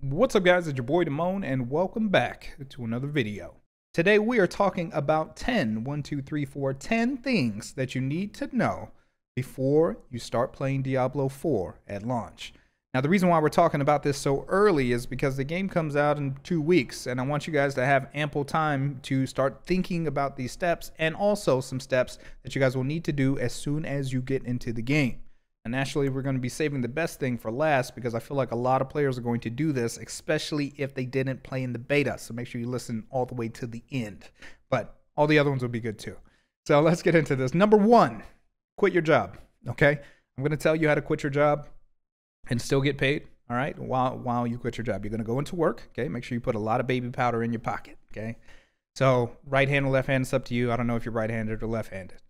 What's up guys, it's your boy Demone and welcome back to another video. Today we are talking about 10, 1, 2, 3, 4, 10 things that you need to know before you start playing Diablo 4 at launch. Now the reason why we're talking about this so early is because the game comes out in two weeks and I want you guys to have ample time to start thinking about these steps and also some steps that you guys will need to do as soon as you get into the game. And naturally, we're going to be saving the best thing for last because I feel like a lot of players are going to do this, especially if they didn't play in the beta. So make sure you listen all the way to the end. But all the other ones will be good too. So let's get into this. Number one, quit your job. Okay. I'm going to tell you how to quit your job and still get paid. All right. While, while you quit your job, you're going to go into work. Okay. Make sure you put a lot of baby powder in your pocket. Okay. So right hand or left hand, it's up to you. I don't know if you're right handed or left handed.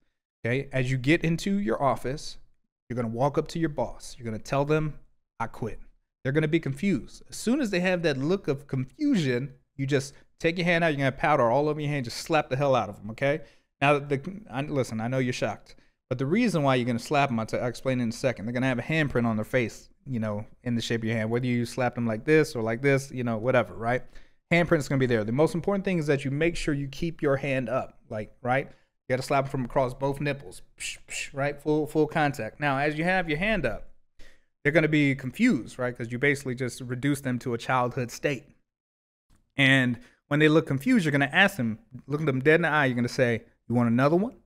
Okay. As you get into your office, you're going to walk up to your boss. You're going to tell them, I quit. They're going to be confused. As soon as they have that look of confusion, you just take your hand out. You're going to powder all over your hand. Just slap the hell out of them, okay? Now, the, I, listen, I know you're shocked. But the reason why you're going to slap them, I'll, t- I'll explain in a second. They're going to have a handprint on their face, you know, in the shape of your hand. Whether you slap them like this or like this, you know, whatever, right? Handprint's going to be there. The most important thing is that you make sure you keep your hand up, like, right? You got to slap from across both nipples, right? Full full contact. Now, as you have your hand up, they're going to be confused, right? Because you basically just reduce them to a childhood state. And when they look confused, you're going to ask them, look at them dead in the eye. You're going to say, "You want another one?"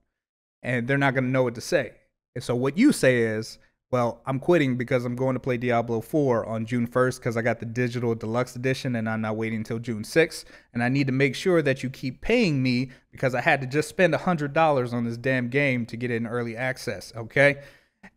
And they're not going to know what to say. And so what you say is, well, I'm quitting because I'm going to play Diablo 4 on June 1st because I got the digital deluxe edition and I'm not waiting until June 6th. And I need to make sure that you keep paying me because I had to just spend $100 on this damn game to get it in early access, okay?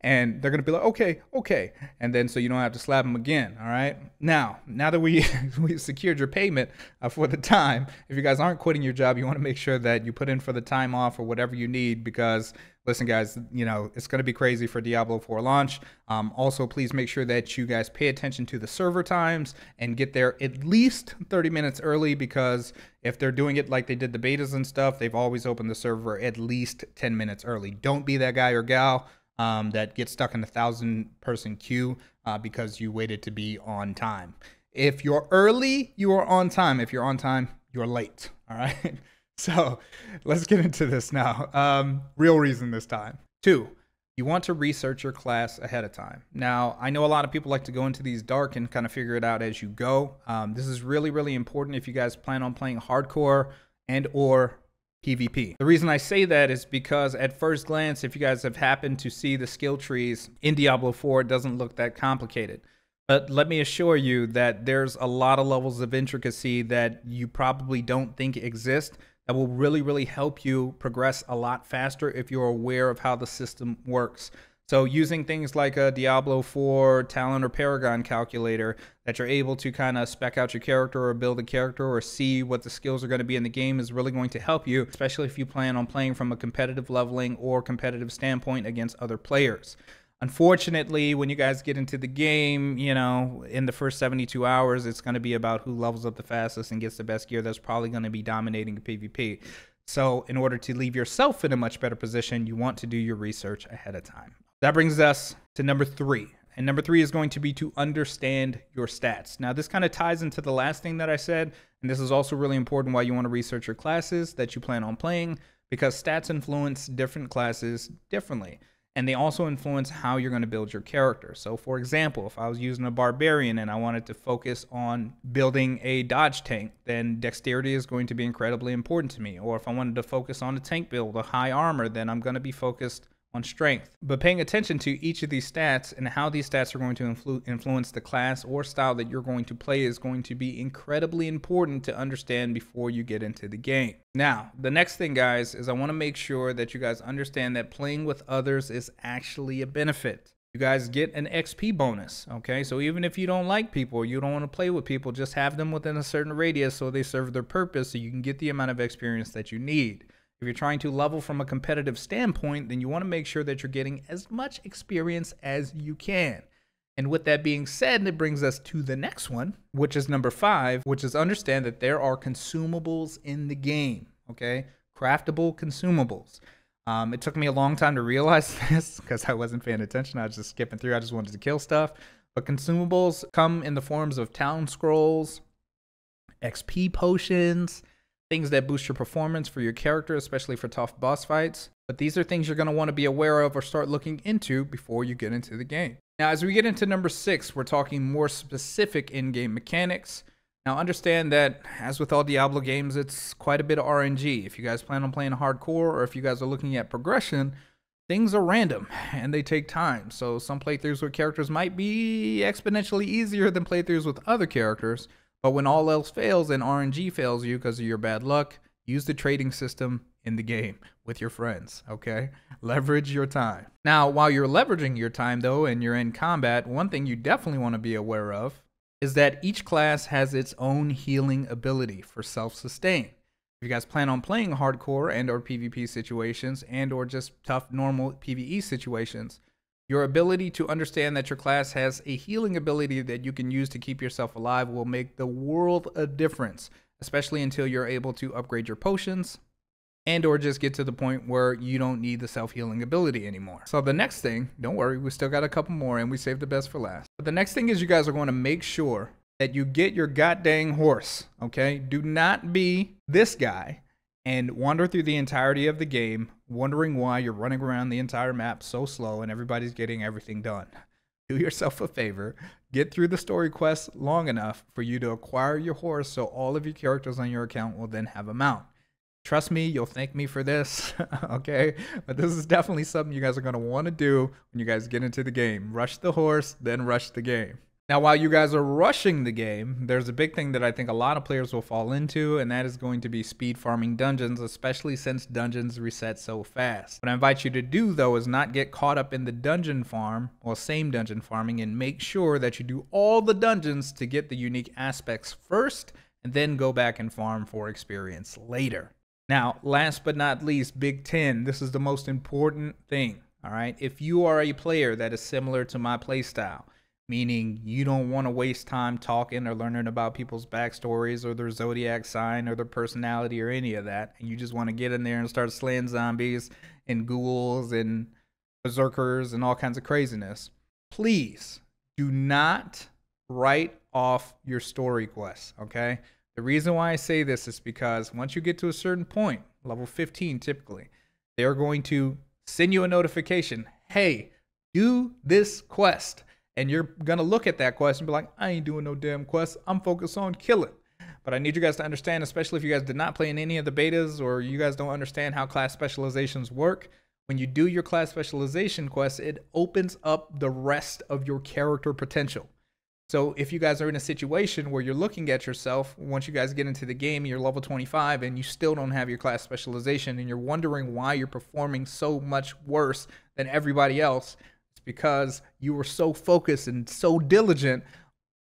and they're gonna be like, okay, okay, and then so you don't have to slap them again. All right. Now, now that we we secured your payment uh, for the time, if you guys aren't quitting your job, you want to make sure that you put in for the time off or whatever you need because listen, guys, you know it's gonna be crazy for Diablo 4 launch. Um, also, please make sure that you guys pay attention to the server times and get there at least 30 minutes early because if they're doing it like they did the betas and stuff, they've always opened the server at least 10 minutes early. Don't be that guy or gal um, that gets stuck in a thousand person queue uh, because you waited to be on time. If you're early, you are on time. If you're on time, you're late. All right. So let's get into this now. Um, real reason this time. Two, you want to research your class ahead of time. Now, I know a lot of people like to go into these dark and kind of figure it out as you go. Um, this is really, really important if you guys plan on playing hardcore and or PvP. The reason I say that is because at first glance, if you guys have happened to see the skill trees in Diablo 4, it doesn't look that complicated. But let me assure you that there's a lot of levels of intricacy that you probably don't think exist that will really, really help you progress a lot faster if you're aware of how the system works. So using things like a Diablo 4 Talent or Paragon calculator that you're able to kind of spec out your character or build a character or see what the skills are going to be in the game is really going to help you, especially if you plan on playing from a competitive leveling or competitive standpoint against other players. Unfortunately, when you guys get into the game, you know, in the first 72 hours, it's going to be about who levels up the fastest and gets the best gear. That's probably going to be dominating PvP. So, in order to leave yourself in a much better position, you want to do your research ahead of time. That brings us to number three. And number three is going to be to understand your stats. Now, this kind of ties into the last thing that I said. And this is also really important why you want to research your classes that you plan on playing because stats influence different classes differently. And they also influence how you're going to build your character. So, for example, if I was using a barbarian and I wanted to focus on building a dodge tank, then dexterity is going to be incredibly important to me. Or if I wanted to focus on a tank build, a high armor, then I'm going to be focused on strength. But paying attention to each of these stats and how these stats are going to influ- influence the class or style that you're going to play is going to be incredibly important to understand before you get into the game. Now, the next thing, guys, is I want to make sure that you guys understand that playing with others is actually a benefit. You guys get an XP bonus, okay? So even if you don't like people, you don't want to play with people, just have them within a certain radius so they serve their purpose so you can get the amount of experience that you need. If you're trying to level from a competitive standpoint, then you want to make sure that you're getting as much experience as you can. And with that being said, it brings us to the next one, which is number five, which is understand that there are consumables in the game. Okay, craftable consumables. Um, it took me a long time to realize this because I wasn't paying attention. I was just skipping through. I just wanted to kill stuff. But consumables come in the forms of town scrolls, XP potions, things that boost your performance for your character, especially for tough boss fights. But these are things you're going to want to be aware of or start looking into before you get into the game. Now, as we get into number six, we're talking more specific in game mechanics. Now, understand that, as with all Diablo games, it's quite a bit of RNG. If you guys plan on playing hardcore or if you guys are looking at progression, things are random and they take time. So, some playthroughs with characters might be exponentially easier than playthroughs with other characters. But when all else fails and RNG fails you because of your bad luck, use the trading system in the game with your friends, okay? Leverage your time. Now, while you're leveraging your time though and you're in combat, one thing you definitely want to be aware of is that each class has its own healing ability for self-sustain. If you guys plan on playing hardcore and or PvP situations and or just tough normal PvE situations, your ability to understand that your class has a healing ability that you can use to keep yourself alive will make the world a difference, especially until you're able to upgrade your potions and or just get to the point where you don't need the self-healing ability anymore. So the next thing, don't worry, we still got a couple more and we saved the best for last. But the next thing is you guys are going to make sure that you get your goddamn horse, okay? Do not be this guy and wander through the entirety of the game wondering why you're running around the entire map so slow and everybody's getting everything done. Do yourself a favor, get through the story quests long enough for you to acquire your horse so all of your characters on your account will then have a mount. Trust me, you'll thank me for this, okay? But this is definitely something you guys are want to do when you guys get into the game. Rush the horse, then rush the game. Now, while you guys are rushing the game, there's a big thing that I think a lot of players will fall into, and that is going to be speed farming dungeons, especially since dungeons reset so fast. What I invite you to do, though, is not get caught up in the dungeon farm or same dungeon farming and make sure that you do all the dungeons to get the unique aspects first, and then go back and farm for experience later. Now, last but not least, Big 10. This is the most important thing. All right. If you are a player that is similar to my playstyle, meaning you don't want to waste time talking or learning about people's backstories or their zodiac sign or their personality or any of that, and you just want to get in there and start slaying zombies and ghouls and berserkers and all kinds of craziness, please do not write off your story quests, okay? The reason why I say this is because once you get to a certain point, level 15 typically, they are going to send you a notification hey, do this quest and you're gonna look at that quest and be like, I ain't doing no damn quest. I'm focused on killing. But I need you guys to understand, especially if you guys did not play in any of the betas or you guys don't understand how class specializations work. When you do your class specialization quest, it opens up the rest of your character potential. So if you guys are in a situation where you're looking at yourself, once you guys get into the game, you're level 25 and you still don't have your class specialization and you're wondering why you're performing so much worse than everybody else, because you were so focused and so diligent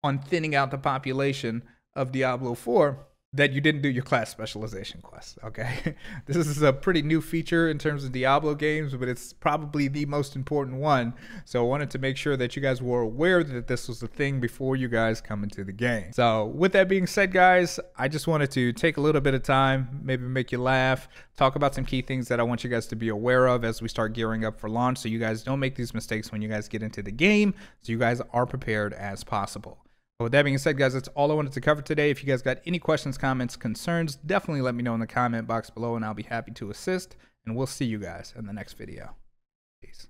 on thinning out the population of Diablo 4 that you didn't do your class specialization quest. Okay, this is a pretty new feature in terms of Diablo games, but it's probably the most important one. So I wanted to make sure that you guys were aware that this was a thing before you guys come into the game. So with that being said, guys, I just wanted to take a little bit of time, maybe make you laugh, talk about some key things that I want you guys to be aware of as we start gearing up for launch, so you guys don't make these mistakes when you guys get into the game, so you guys are prepared as possible. With that being said, guys, that's all I wanted to cover today. If you guys got any questions, comments, concerns, definitely let me know in the comment box below and I'll be happy to assist. And we'll see you guys in the next video. Peace.